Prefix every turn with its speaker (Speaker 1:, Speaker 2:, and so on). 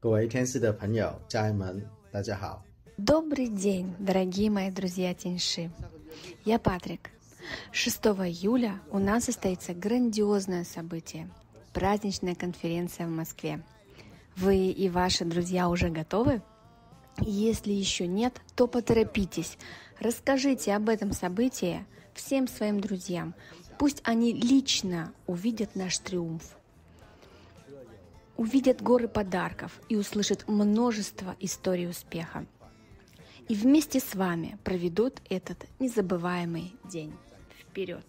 Speaker 1: 各位天使的朋友、家人们，大家好。
Speaker 2: Добрый день, дорогие мои друзья Тиньши. Я Патрик. 6 июля у нас состоится грандиозное событие – праздничная конференция в Москве. Вы и ваши друзья уже готовы? Если еще нет, то поторопитесь. Расскажите об этом событии всем своим друзьям. Пусть они лично увидят наш триумф. Увидят горы подарков и услышат множество историй успеха. И вместе с вами проведут этот незабываемый день. Вперед!